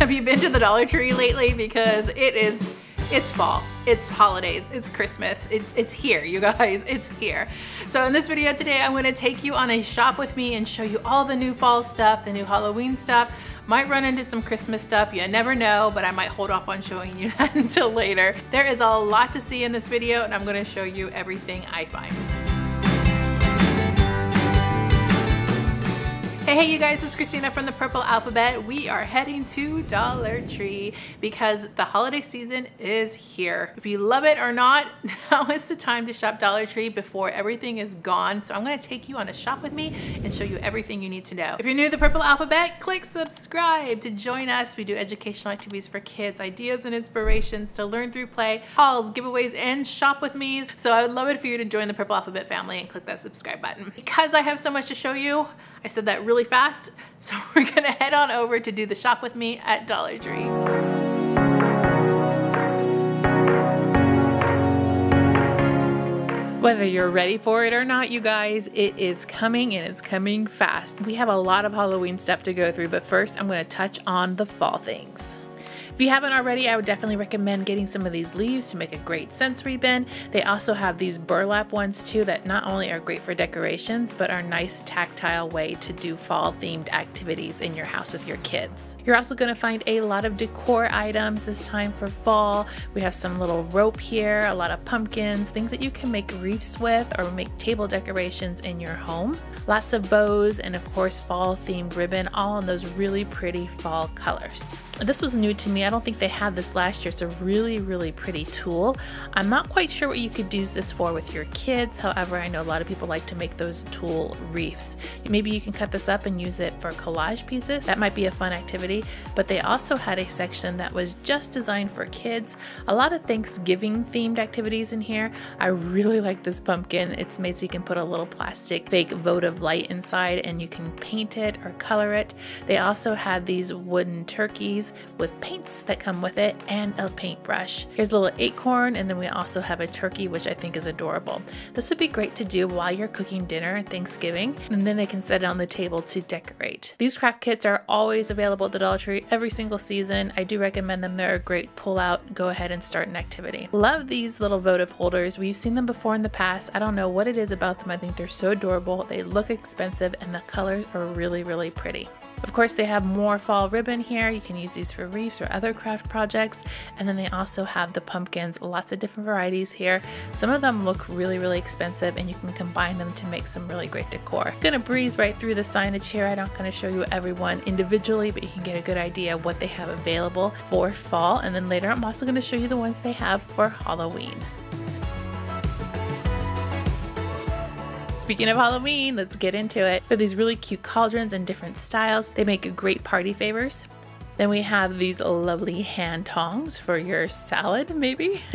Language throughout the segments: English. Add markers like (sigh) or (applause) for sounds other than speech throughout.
Have you been to the Dollar Tree lately? Because it is, it's fall, it's holidays, it's Christmas, it's, it's here, you guys, it's here. So in this video today, I'm gonna take you on a shop with me and show you all the new fall stuff, the new Halloween stuff, might run into some Christmas stuff, you never know, but I might hold off on showing you (laughs) that until later. There is a lot to see in this video and I'm gonna show you everything I find. Hey, hey, you guys, it's Christina from the Purple Alphabet. We are heading to Dollar Tree because the holiday season is here. If you love it or not, (laughs) now is the time to shop Dollar Tree before everything is gone. So I'm gonna take you on a shop with me and show you everything you need to know. If you're new to the Purple Alphabet, click subscribe to join us. We do educational activities for kids, ideas and inspirations to learn through play, hauls, giveaways, and shop with me's. So I would love it for you to join the Purple Alphabet family and click that subscribe button. Because I have so much to show you, I said that really fast, (laughs) so we're gonna head on over to do the shop with me at Dollar Tree. Whether you're ready for it or not, you guys, it is coming and it's coming fast. We have a lot of Halloween stuff to go through, but first I'm gonna touch on the fall things. If you haven't already, I would definitely recommend getting some of these leaves to make a great sensory bin. They also have these burlap ones too that not only are great for decorations, but are nice tactile way to do fall themed activities in your house with your kids. You're also gonna find a lot of decor items this time for fall. We have some little rope here, a lot of pumpkins, things that you can make wreaths with or make table decorations in your home. Lots of bows and of course fall themed ribbon, all in those really pretty fall colors. This was new to me. I don't think they had this last year. It's a really, really pretty tulle. I'm not quite sure what you could use this for with your kids. However, I know a lot of people like to make those tulle reefs. Maybe you can cut this up and use it for collage pieces. That might be a fun activity. But they also had a section that was just designed for kids. A lot of Thanksgiving themed activities in here. I really (laughs) like this pumpkin. It's made so you can put a little plastic fake votive light inside and you can paint it or color it. They also had these wooden turkeys with paints that come with it and a paintbrush. Here's a little acorn and then we also have a turkey which I think is adorable. This would be great to do while you're cooking dinner Thanksgiving and then they can set it on the table to decorate. These craft kits are always available at the Dollar Tree every single season. I do recommend them. They're a great pull out. Go ahead and start an activity. Love these little votive holders. We've seen them before in the past. I don't know what it is about them. I think they're so adorable. They look expensive and the colors are really, really pretty. Of course, they have more fall ribbon here. You can use these for wreaths or other craft projects. And then they also have the pumpkins, lots of different varieties here. Some of them look really, really expensive and you can combine them to make some really great decor. I'm gonna breeze right through the signage here. I'm not gonna show you every one individually, but you can get a good idea what they have available for fall. And then later I'm also gonna show you the ones they have for Halloween. Speaking of Halloween, let's get into it. For these really cute cauldrons in different styles, they make great party favors. Then we have these lovely hand tongs for your salad, maybe. (laughs)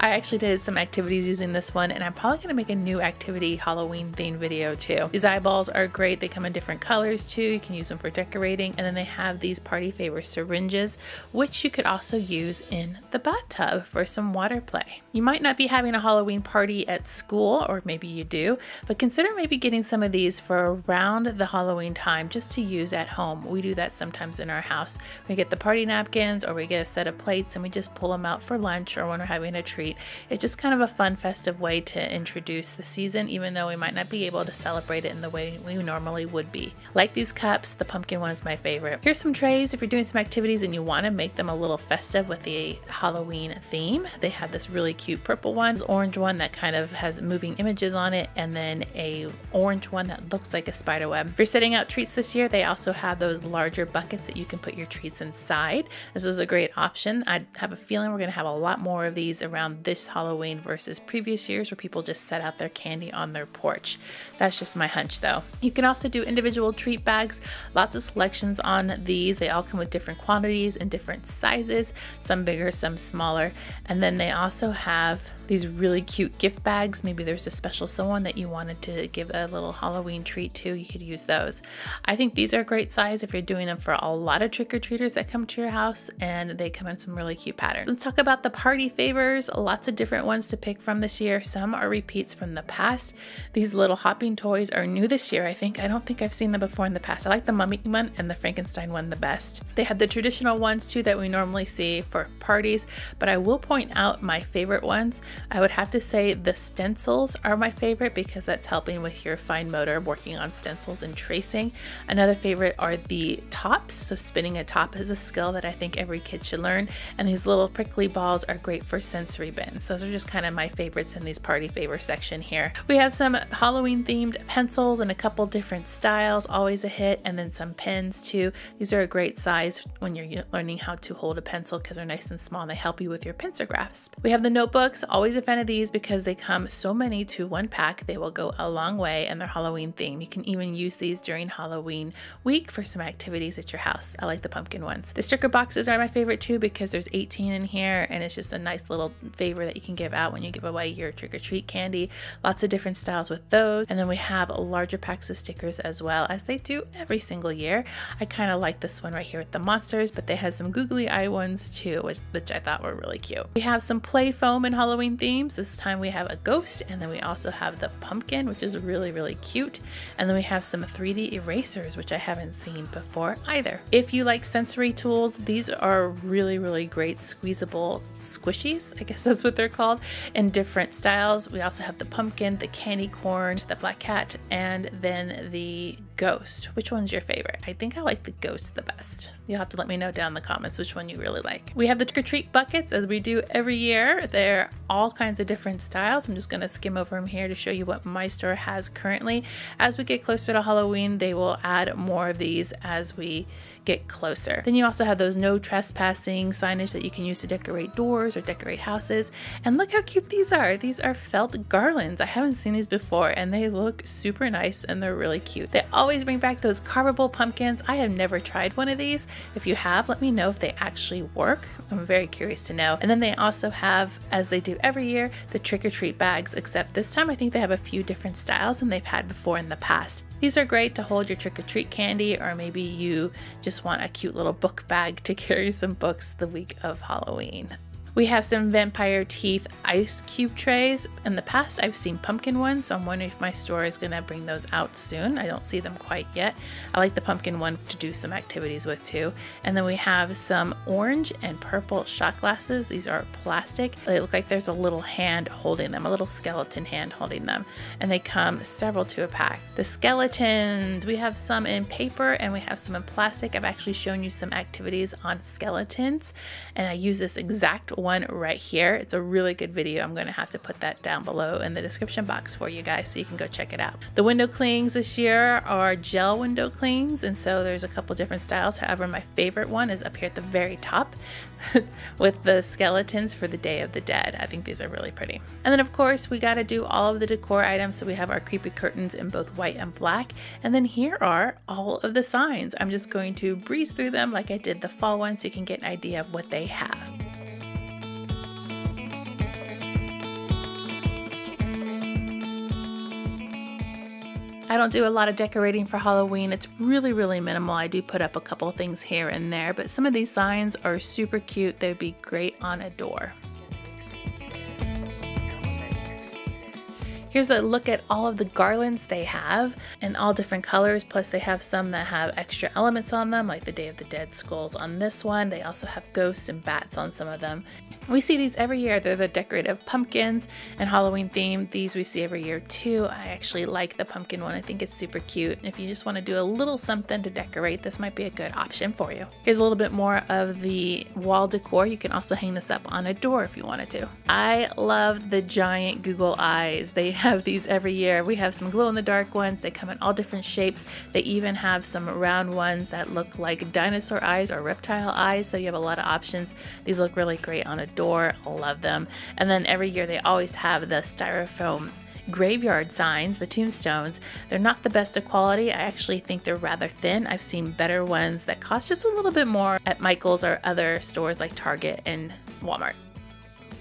I actually did some activities using this one and I'm probably gonna make a new activity Halloween themed video too. These eyeballs are great. They come in different colors too. You can use them for decorating. And then they have these party favor syringes, which you could also use in the bathtub for some water play. You might not be having a Halloween party at school, or maybe you do, but consider maybe getting some of these for around the Halloween time just to use at home. We do that sometimes in our house. We get the party napkins or we get a set of plates and we just pull them out for lunch or when we're having a treat. It's just kind of a fun festive way to introduce the season even though we might not be able to celebrate it in the way we normally would be. Like these cups, the pumpkin one is my favorite. Here's some trays if you're doing some activities and you want to make them a little festive with the Halloween theme. They have this really cute purple one, orange one that kind of has moving images on it, and then a orange one that looks like a spider web. If you're setting out treats this year, they also have those larger buckets that you can put your treats inside. This is a great option. I have a feeling we're going to have a lot more of these around this Halloween versus previous years where people just set out their candy on their porch. That's just my hunch though. You can also do individual treat bags. Lots of selections on these. They all come with different quantities and different sizes, some bigger, some smaller. And then they also have these really cute gift bags. Maybe there's a special someone that you wanted to give a little Halloween treat to, you could use those. I think these are a great size if you're doing them for a lot of trick trick-or-treaters that come to your house and they come in some really cute patterns. Let's talk about the party favors. Lots of different ones to pick from this year. Some are repeats from the past. These little hopping toys are new this year, I think. I don't think I've seen them before in the past. I like the mummy one and the Frankenstein one the best. They have the traditional ones too that we normally see for parties, but I will point out my favorite ones. I would have to say the stencils are my favorite because that's helping with your fine motor working on stencils and tracing. Another favorite are the tops. So spinning a top is a skill that I think every kid should learn. And these little prickly balls are great for sensory bins. Those are just kind of my favorites in these party favor section here. We have some Halloween themed pencils and a couple different styles, always a hit, and then some pens too. These are a great size when you're learning how to hold a pencil because they're nice and small they help you with your pencil grasp. We have the notebooks, always a fan of these because they come so many to one pack. They will go a long way and they're Halloween themed. You can even use these during Halloween week for some activities at your house. I like the pumpkin ones. The sticker boxes are my favorite too because there's 18 in here and it's just a nice little favor that you can give out when you give away your trick-or-treat candy. Lots of different styles with those. And then we have larger packs of stickers as well as they do every single year. I kind of like this one right here with the monsters, but they had some googly eye ones too, which, which I thought were really cute. We have some play foam and Halloween themes. This time we have a ghost and then we also have the pumpkin, which is really, really cute. And then we have some 3D erasers, which I haven't seen before either. If you like sensory tools, these are really, really great squeezable squishies, I guess (laughs) that's what they're called, in different styles. We also have the pumpkin, the candy corn, the black cat, and then the ghost. Which one's your favorite? I think I like the ghost the best. You'll have to let me know down in the comments which one you really like. We have the trick-or-treat buckets as we do every year. They're all kinds of different styles. I'm just gonna skim over them here to show you what my store has currently. As we get closer to Halloween, they will add more of these as we get closer. Then you also have those no trespassing signage that you can use to decorate doors or decorate houses. And look how cute these are. These are felt garlands. I haven't seen these before and they look super nice and they're really cute. They always bring back those carvable pumpkins. I have never tried one of these. If you have, let me know if they actually work. I'm very curious to know. And then they also have, as they do every year, the trick-or-treat bags, except this time I think they have a few different styles than they've had before in the past. These are great to hold your trick-or-treat candy or maybe you just want a cute little book bag to (laughs) carry some books the week of Halloween. We have some vampire teeth ice cube trays. In the past, I've seen pumpkin ones, so I'm wondering if my store is gonna bring those out soon. I don't see them quite yet. I like the pumpkin one to do some activities with too. And then we have some orange and purple shot glasses. These are plastic. They look like there's a little hand holding them, a little skeleton hand holding them. And they come several to a pack. The skeletons, we have some in paper and we have some in plastic. I've actually shown you some activities on skeletons and I use this exact one right here. It's a really good video. I'm going to have to put that down below in the description box for you guys so you can go check it out. The window clings this year are gel window clings and so there's a couple different styles. However, my favorite one is up here at the very top (laughs) with the skeletons for the Day of the Dead. I think these are really pretty. And then of course we got to do all of the decor items. So we have our creepy curtains in both white and black. And then here are all of the signs. I'm just going to breeze through them like I did the fall one so you can get an idea of what they have. I don't do a lot of decorating for Halloween. It's really, really minimal. I do put up a couple things here and there, but some of these signs are super cute. They'd be great on a door. Here's a look at all of the garlands they have in all different colors. Plus they have some that have extra elements on them, like the Day of the Dead skulls on this one. They also have ghosts and bats on some of them. We see these every year. They're the decorative pumpkins and Halloween themed. These we see every year too. I actually like the pumpkin one. I think it's super cute. If you just want to do a little something to decorate, this might be a good option for you. Here's a little bit more of the wall decor. You can also hang this up on a door if you wanted to. I love the giant Google eyes. They have these every year. We have some glow in the dark ones. They come in all different shapes. They even have some round ones that look like dinosaur eyes or reptile eyes. So you have a lot of options. These look really great on a door. Love them. And then every year they always have the styrofoam graveyard signs, the tombstones, they're not the best of quality. I actually think they're rather thin. I've seen better ones that cost just a little bit more at Michael's or other stores like Target and Walmart.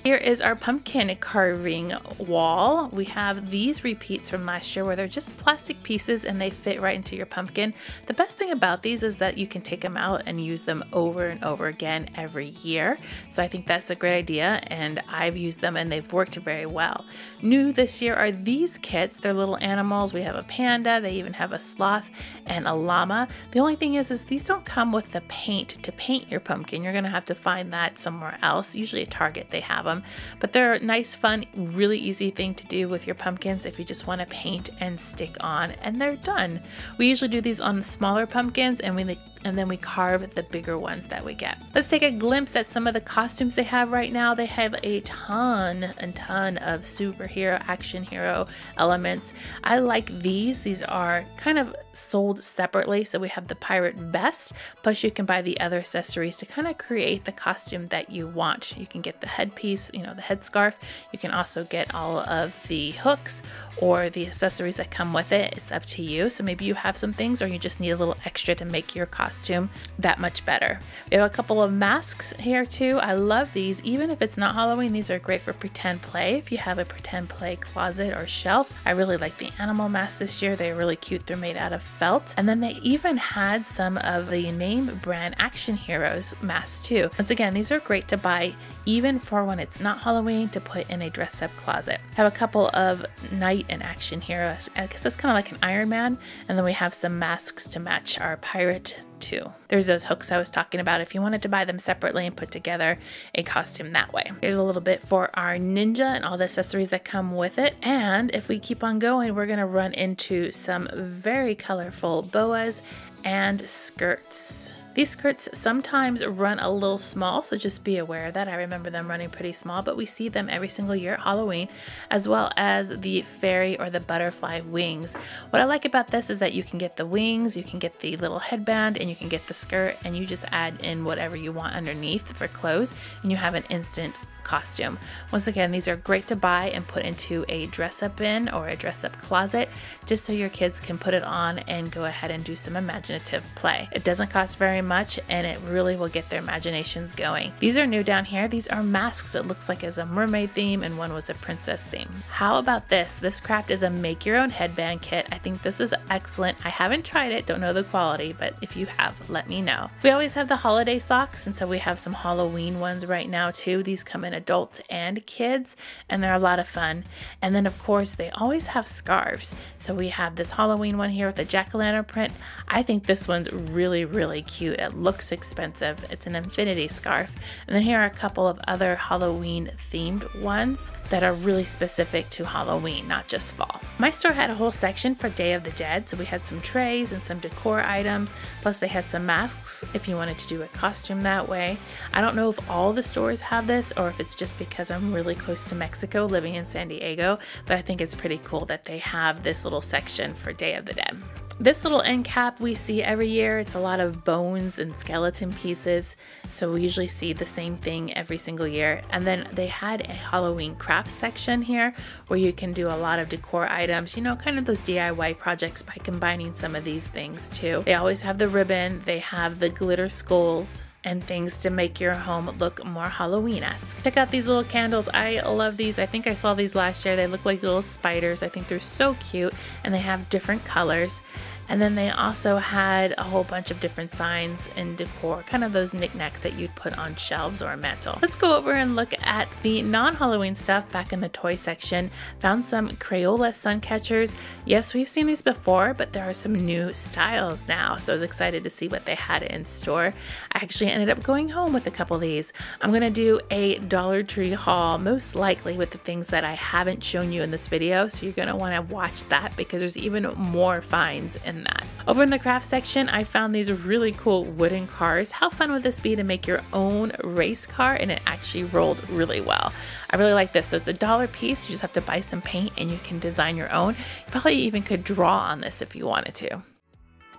Here is our pumpkin carving wall. We have these repeats from last year where they're just plastic pieces and they fit right into your pumpkin. The best thing about these is that you can take them out and use them over and over again every year. So I think that's a great idea and I've used them and they've worked very well. New this year are these kits. They're little animals. We have a panda, they even have a sloth and a llama. The only thing is, is these don't come with the paint to paint your pumpkin. You're gonna have to find that somewhere else. Usually at Target they have but they're a nice, fun, really easy thing to do with your pumpkins if you just wanna paint and stick on and they're done. We usually do these on the smaller pumpkins and we and then we carve the bigger ones that we get. Let's take a glimpse at some of the costumes they have right now. They have a ton and ton of superhero, action hero elements. I like these. These are kind of sold separately. So we have the pirate vest, plus you can buy the other accessories to kind of create the costume that you want. You can get the headpiece, you know, the headscarf. You can also get all of the hooks or the accessories that come with it. It's up to you. So maybe you have some things or you just need a little extra to make your costume that much better. We have a couple of masks here too. I love these. Even if it's not Halloween, these are great for pretend play. If you have a pretend play closet or shelf, I really like the animal masks this year. They're really cute. They're made out of felt. And then they even had some of the name brand action heroes masks too. Once again, these are great to buy even for when it's not Halloween to put in a dress up closet. I have a couple of knight and action heroes. I guess that's kind of like an Iron Man. And then we have some masks to match our pirate too. There's those hooks I was talking about if you wanted to buy them separately and put together a costume that way. Here's a little bit for our ninja and all the accessories that come with it. And if we keep on going, we're gonna run into some very colorful boas and skirts. These skirts sometimes run a little small, so just be aware of that. I remember them running pretty small, but we see them every single year at Halloween, as well as the fairy or the butterfly wings. What I like about this is that you can get the wings, you can get the little headband, and you can get the skirt, and you just add in whatever you want underneath for clothes, and you have an instant costume. Once again, these are great to buy and put into a dress up bin or a dress up closet just so your kids can put it on and go ahead and do some imaginative play. It doesn't cost very much and it really will get their imaginations going. These are new down here. These are masks. It looks like it's a mermaid theme and one was a princess theme. How about this? This craft is a make your own headband kit. I think this is excellent. I haven't tried it, don't know the quality, but if you have, let me know. We always have the holiday socks and so we have some Halloween ones right now too. These come in adults and kids, and they're a lot of fun. And then, of course, they always have scarves. So we have this Halloween one here with a jack o' lantern print. I think this one's really, really cute. It looks expensive. It's an infinity scarf. And then here are a couple of other Halloween themed ones that are really specific to Halloween, not just fall. My store had a whole section for Day of the Dead, so we had some trays and some decor items, plus they had some masks if you wanted to do a costume that way. I don't know if all the stores have this or if it's just because I'm really close to Mexico living in San Diego, but I think it's pretty cool that they have this little section for Day of the Dead. This little end cap we see every year, it's a lot of bones and skeleton pieces, so we usually see the same thing every single year. And then they had a Halloween craft section here where you can do a lot of decor items, you know, kind of those DIY projects by combining some of these things too. They always have the ribbon, they have the glitter skulls, and things to make your home look more Halloween-esque. Check out these little candles. I love these. I think I saw these last year. They look like little spiders. I think they're so cute and they have different colors. And then they also had a whole bunch of different signs and decor, kind of those knickknacks that you'd put on shelves or a mantle. Let's go over and look at the non-Halloween stuff back in the toy section. Found some Crayola sun catchers. Yes, we've seen these before, but there are some new styles now, so I was excited to see what they had in store. I actually ended up going home with a couple of these. I'm gonna do a Dollar Tree haul, most likely with the things that I haven't shown you in this video, so you're gonna wanna watch that because there's even more finds in that. Over in the craft section, I found these really cool wooden cars. How fun would this be to make your own race car and it actually rolled really well. I really like this. So it's a dollar piece. You just have to buy some paint and you can design your own. You probably even could draw on this if you wanted to.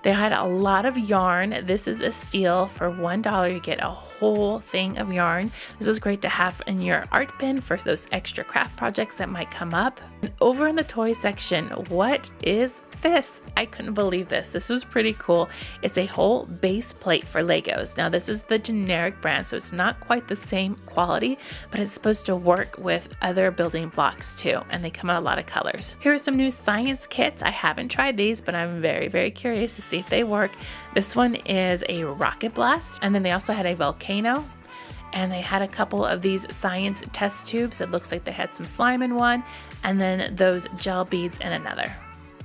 They had a lot of yarn. This is a steal. For $1, you get a whole thing of yarn. This is great to have in your art bin for those extra craft projects that might come up. Over in the toy section, what is this? I couldn't believe this. This is pretty cool. It's a whole base plate for Legos. Now this is the generic brand, so it's not quite the same quality, but it's supposed to work with other building blocks too, and they come in a lot of colors. Here are some new science kits. I haven't tried these, but I'm very, very curious to see if they work. This one is a rocket blast, and then they also had a volcano, and they had a couple of these science test tubes. It looks like they had some slime in one and then those gel beads in another.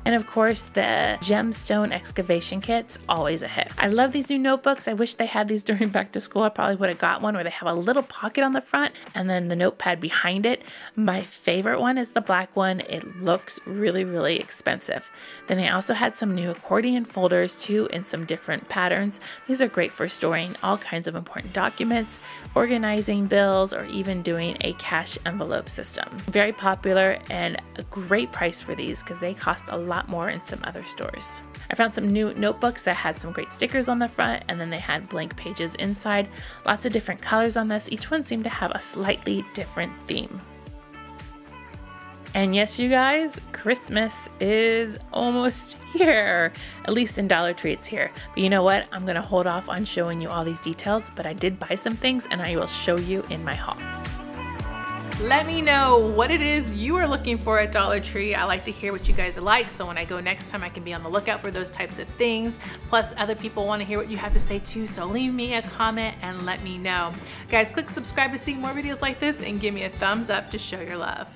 And of course, the gemstone excavation kit's always a hit. I love these new notebooks. I wish they had these (laughs) during back to school. I probably would have got one where they have a little pocket on the front and then the notepad behind it. My favorite one is the black one. It looks really, really expensive. Then they also had some new accordion folders too in some different patterns. These are great for storing all kinds of important documents, organizing bills, or even doing a cash envelope system. Very popular and a great price for these because they cost a lot more in some other stores. I found some new notebooks that had some great stickers on the front and then they had blank pages inside. Lots of different colors on this. Each one seemed to have a slightly different theme. And yes, you guys, Christmas is almost (laughs) here. At least in Dollar Tree, it's here. But you know what? I'm gonna hold off on showing you all these details, but I did buy some things and I will show you in my haul. Let me know what it is you are looking for at Dollar Tree. I like to hear what you guys like, so when I go next time, I can be on the lookout for those types of things. Plus, other people want to hear what you have to say too, so leave me a comment and let me know. Guys, click subscribe to see more videos like this and give me a thumbs up to show your love.